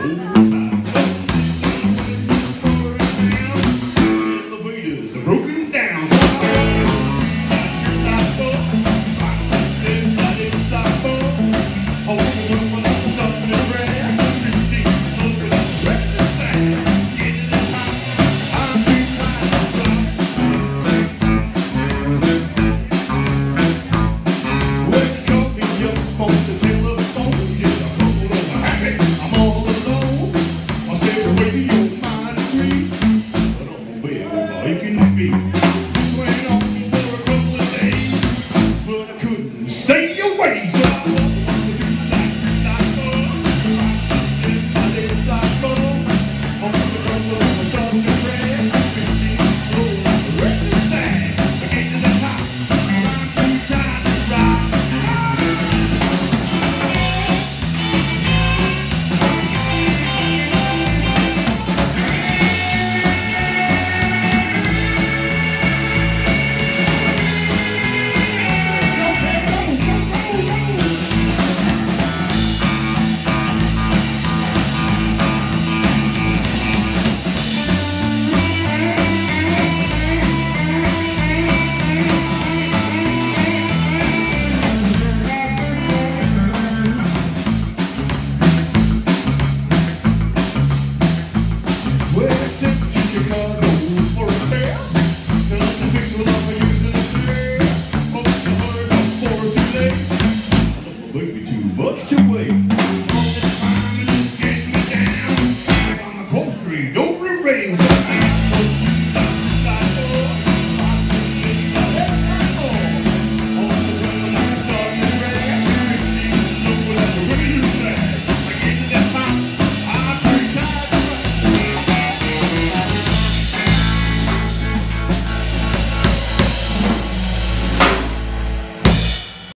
Amen. Might be too much to wait.